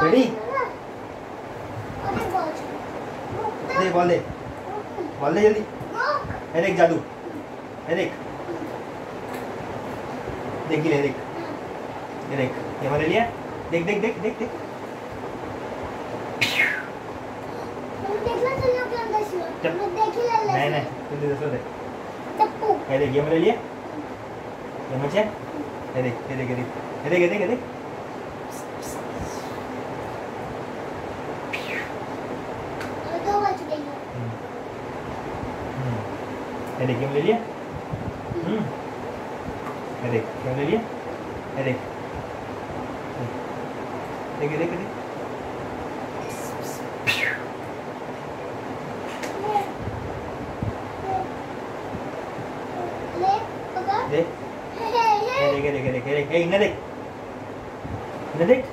Ready अरे ball दे ball दे बॉल दे जल्दी देख जादू ये देख देख ये देख देख ये मैंने लिया देख देख देख देख देख देख ले नहीं नहीं जल्दी दसो दे चप्पू ये देख ये मैंने लिया ये मुझे ये देख ये देख ये देख ये देख ये देख ये देख और दो बच गई है हम्म। हम्म। ये देख ये मैंने लिया हम्म ये देख ये मैंने लिया ये देख देख ये देख ये देख ले पकड़ देख हे ये हे देख ये देख ये देख ये देख ये इन्हें देख इन्हें देख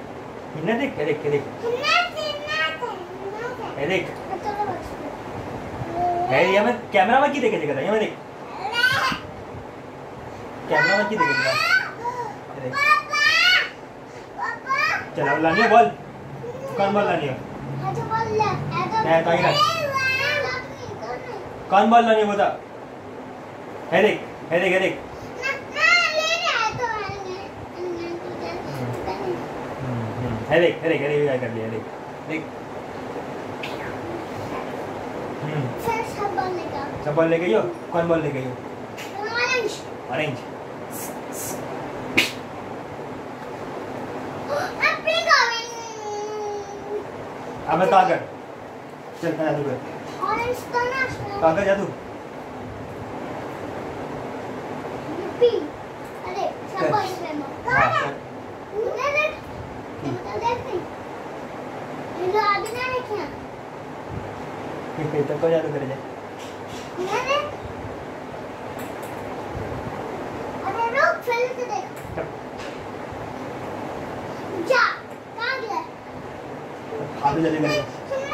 इन्हें देख ये देख ये देख ये मैं कैमरा में की देखे देखा था ये देख। कैमरा में की देखे ये देख। लानी है कौन बॉल लानी है? तो ही रख। कौन बॉल लानी है बता ये देख ये देख ये देख। हम्म, देख ये देख ये देख कर लिया देख। देख। सब बॉल ले गई हो कौन बॉल ले गई हो ऑरेंज अब मैं चल कहाँ जादू कर तो ना जादू अरे सब बॉल में मत हाँ कर उन्हें देख तो है तो जादू करे जाए आप भी जल्दी करिए